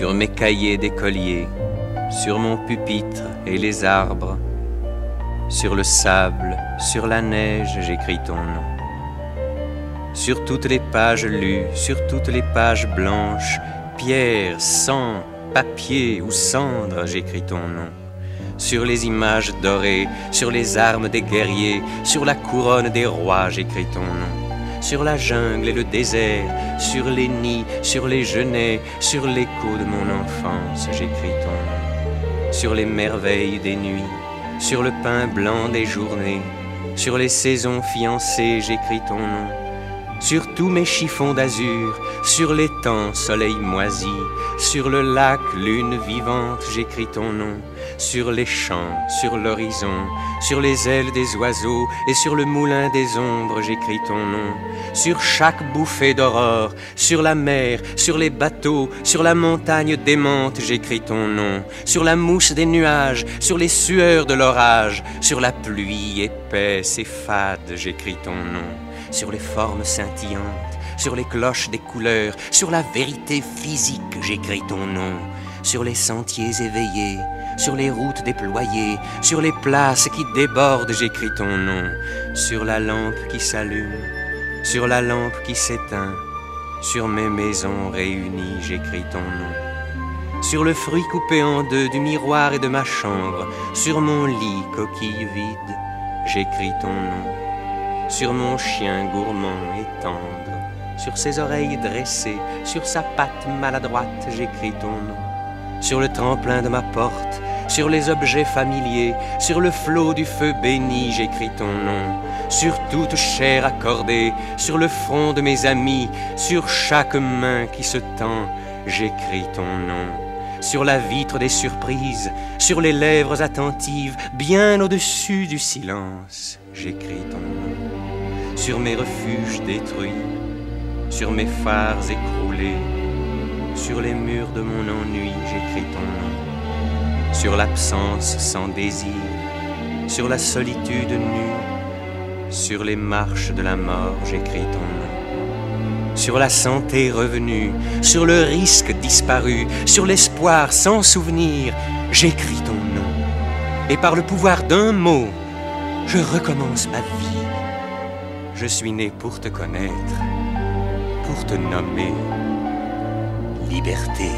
sur mes cahiers d'écolier, sur mon pupitre et les arbres, sur le sable, sur la neige, j'écris ton nom. Sur toutes les pages lues, sur toutes les pages blanches, pierre, sang, papier ou cendre, j'écris ton nom. Sur les images dorées, sur les armes des guerriers, sur la couronne des rois, j'écris ton nom. Sur la jungle et le désert, sur les nids, sur les genêts, sur l'écho de mon enfance, j'écris ton nom. Sur les merveilles des nuits, sur le pain blanc des journées, sur les saisons fiancées, j'écris ton nom. Sur tous mes chiffons d'azur, sur l'étang, soleil moisi, sur le lac, lune vivante, j'écris ton nom. Sur les champs, sur l'horizon, sur les ailes des oiseaux et sur le moulin des ombres, j'écris ton nom. Sur chaque bouffée d'aurore, sur la mer, sur les bateaux, sur la montagne démente, j'écris ton nom. Sur la mousse des nuages, sur les sueurs de l'orage, sur la pluie épaisse et fade, j'écris ton nom. Sur les formes scintillantes, sur les cloches des couleurs, sur la vérité physique, j'écris ton nom. Sur les sentiers éveillés, sur les routes déployées, sur les places qui débordent, j'écris ton nom. Sur la lampe qui s'allume, sur la lampe qui s'éteint, sur mes maisons réunies, j'écris ton nom. Sur le fruit coupé en deux du miroir et de ma chambre, sur mon lit coquille vide, j'écris ton nom. Sur mon chien gourmand et tendre, sur ses oreilles dressées, sur sa patte maladroite, j'écris ton nom. Sur le tremplin de ma porte, sur les objets familiers, sur le flot du feu béni, j'écris ton nom. Sur toute chair accordée, sur le front de mes amis, sur chaque main qui se tend, j'écris ton nom. Sur la vitre des surprises, sur les lèvres attentives, bien au-dessus du silence, j'écris ton nom. Sur mes refuges détruits, sur mes phares écroulés, sur les murs de mon ennui, j'écris ton nom sur l'absence sans désir, sur la solitude nue, sur les marches de la mort, j'écris ton nom. Sur la santé revenue, sur le risque disparu, sur l'espoir sans souvenir, j'écris ton nom. Et par le pouvoir d'un mot, je recommence ma vie. Je suis né pour te connaître, pour te nommer liberté.